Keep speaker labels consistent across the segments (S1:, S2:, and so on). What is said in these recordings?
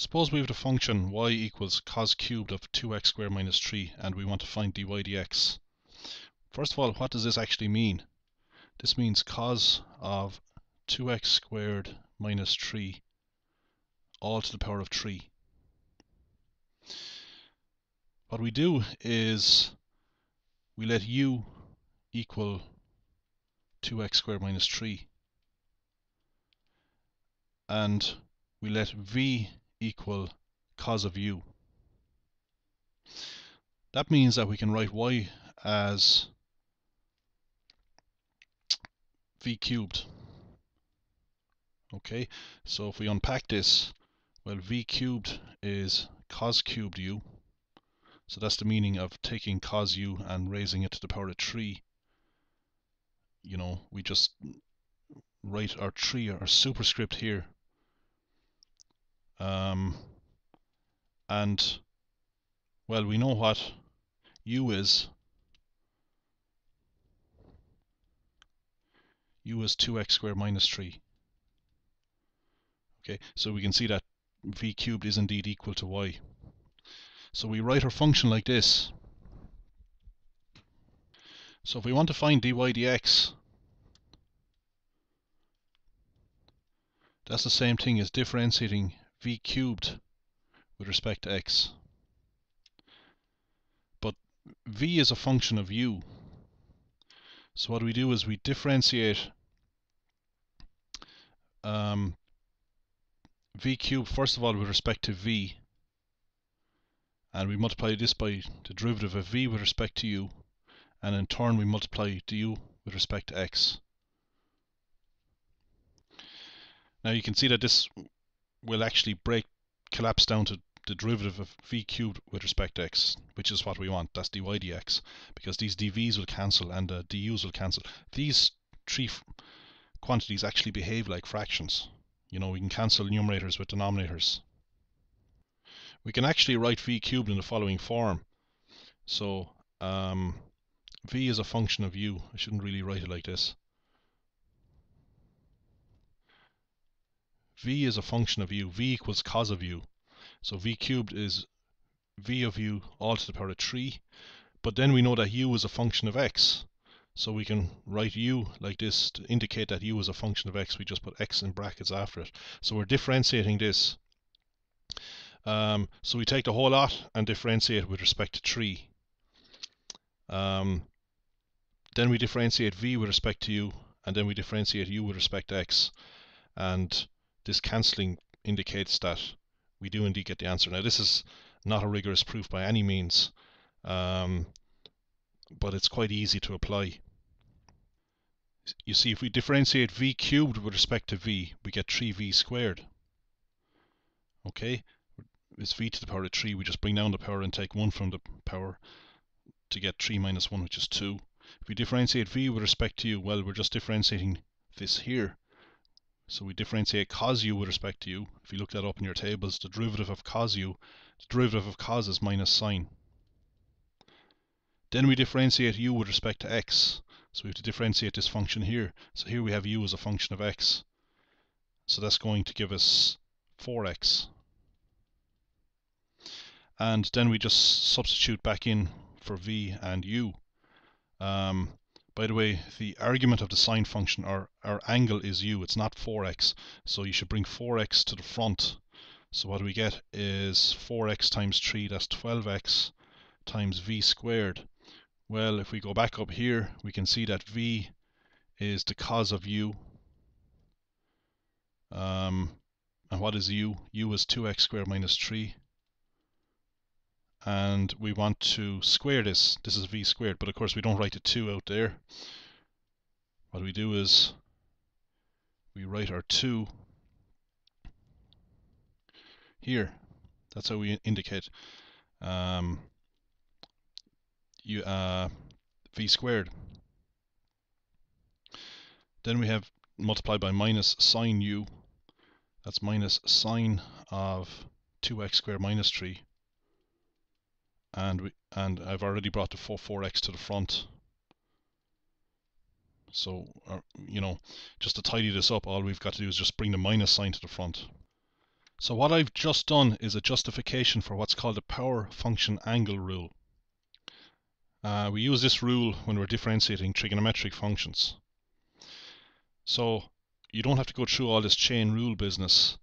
S1: Suppose we have the function y equals cos cubed of 2x squared minus 3 and we want to find dy dx. First of all, what does this actually mean? This means cos of 2x squared minus 3 all to the power of 3. What we do is we let u equal 2x squared minus 3 and we let v equal cos of u. That means that we can write y as v cubed. Okay, so if we unpack this, well, v cubed is cos cubed u. So that's the meaning of taking cos u and raising it to the power of 3. You know, we just write our 3, our superscript here, um, and, well, we know what u is. u is 2x squared minus 3. Okay, so we can see that v cubed is indeed equal to y. So we write our function like this. So if we want to find dy dx, that's the same thing as differentiating v cubed with respect to x. But v is a function of u. So what we do is we differentiate um, v cubed first of all with respect to v and we multiply this by the derivative of v with respect to u and in turn we multiply du with respect to x. Now you can see that this will actually break, collapse down to the derivative of v cubed with respect to x, which is what we want. That's dy dx, because these dv's will cancel and the du's will cancel. These three quantities actually behave like fractions. You know, we can cancel numerators with denominators. We can actually write v cubed in the following form. So, um, v is a function of u. I shouldn't really write it like this. V is a function of u. v equals cos of u. So v cubed is v of u all to the power of 3. But then we know that u is a function of x. So we can write u like this to indicate that u is a function of x. We just put x in brackets after it. So we're differentiating this. Um, so we take the whole lot and differentiate with respect to 3. Um, then we differentiate v with respect to u, and then we differentiate u with respect to x. And this cancelling indicates that we do indeed get the answer. Now this is not a rigorous proof by any means, um, but it's quite easy to apply. You see, if we differentiate v cubed with respect to v, we get 3v squared. Okay, it's v to the power of 3. We just bring down the power and take 1 from the power to get 3 minus 1, which is 2. If we differentiate v with respect to u, well, we're just differentiating this here. So we differentiate cos u with respect to u. If you look that up in your tables, the derivative of cos u, the derivative of cos is minus sine. Then we differentiate u with respect to x. So we have to differentiate this function here. So here we have u as a function of x. So that's going to give us 4x. And then we just substitute back in for v and u. Um, by the way, the argument of the sine function, our, our angle is u, it's not 4x. So you should bring 4x to the front. So what do we get is 4x times 3, that's 12x times v squared. Well, if we go back up here, we can see that v is the cos of u. Um, and what is u? u is 2x squared minus 3 and we want to square this. This is v squared, but of course we don't write a 2 out there. What we do is we write our 2 here. That's how we indicate um, you, uh, v squared. Then we have multiplied by minus sine u. That's minus sine of 2x squared minus 3 and we, and I've already brought the 4, 4x to the front. So, uh, you know, just to tidy this up, all we've got to do is just bring the minus sign to the front. So what I've just done is a justification for what's called the power function angle rule. Uh, we use this rule when we're differentiating trigonometric functions. So you don't have to go through all this chain rule business.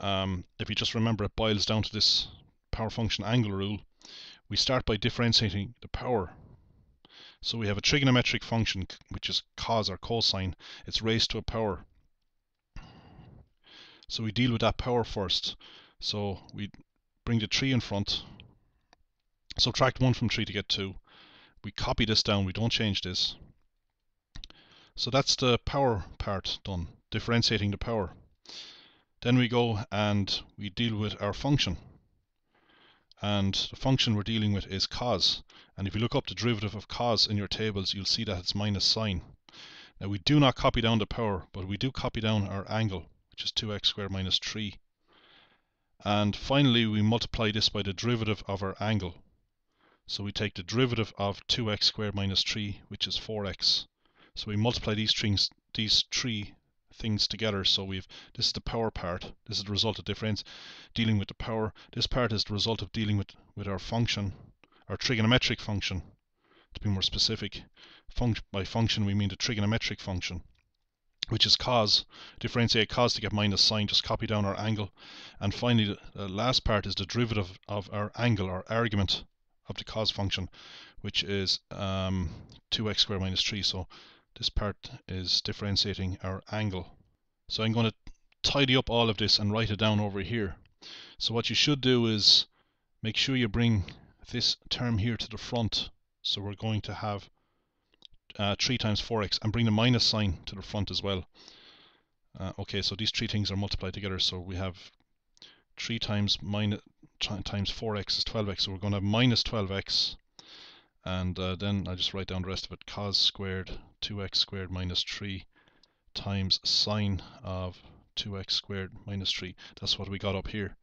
S1: Um, if you just remember it boils down to this power function angle rule. We start by differentiating the power. So we have a trigonometric function which is cos or cosine. It's raised to a power. So we deal with that power first. So we bring the 3 in front, subtract 1 from 3 to get 2. We copy this down, we don't change this. So that's the power part done, differentiating the power. Then we go and we deal with our function. And the function we're dealing with is cos. And if you look up the derivative of cos in your tables, you'll see that it's minus sine. Now we do not copy down the power, but we do copy down our angle which is 2x squared minus 3. And finally, we multiply this by the derivative of our angle. So we take the derivative of 2x squared minus 3, which is 4x. So we multiply these things, these three things together. So we've this is the power part. This is the result of difference dealing with the power. This part is the result of dealing with, with our function, our trigonometric function. To be more specific, Func by function we mean the trigonometric function which is cos. Differentiate cos to get minus sine, just copy down our angle. And finally, the last part is the derivative of our angle, our argument of the cos function, which is um, 2x squared minus 3. So this part is differentiating our angle. So I'm going to tidy up all of this and write it down over here. So what you should do is make sure you bring this term here to the front. So we're going to have uh, 3 times 4x and bring the minus sign to the front as well. Uh, okay, so these three things are multiplied together, so we have 3 times minus times 4x is 12x, so we're going to have minus 12x, and uh, then I just write down the rest of it, cos squared 2x squared minus 3 times sine of 2x squared minus 3. That's what we got up here.